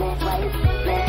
sacrifice.